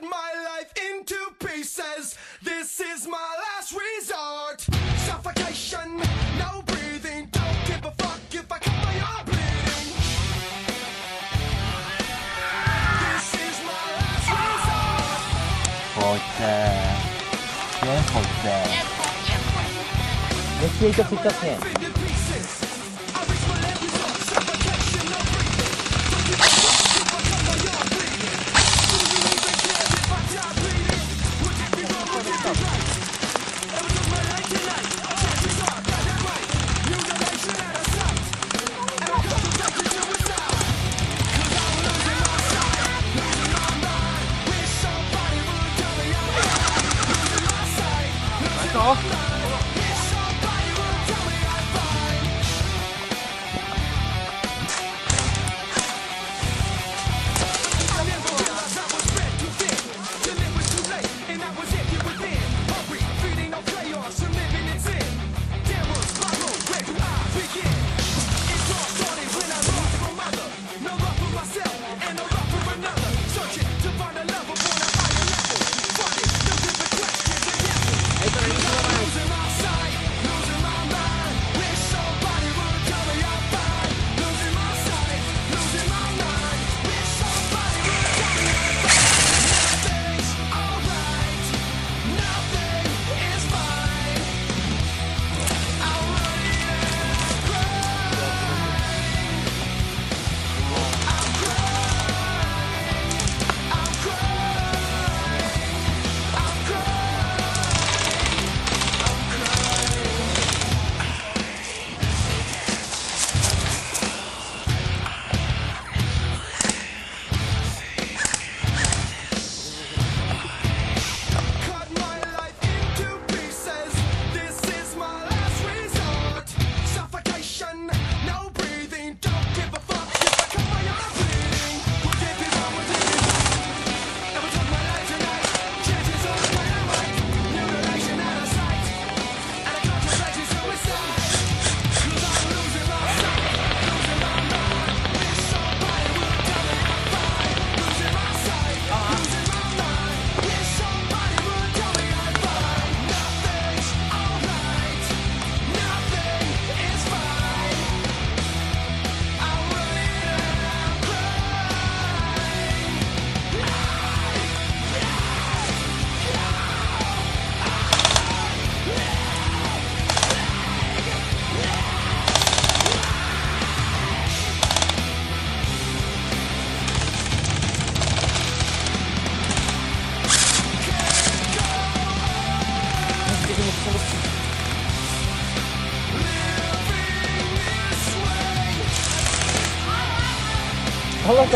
cut my life into pieces. This is my last resort. Suffocation, no breathing. Don't give a fuck if I cut my arm bleeding. This is my last resort. Hotel. Yeah, hotel. Let's make a pickup here. Hello,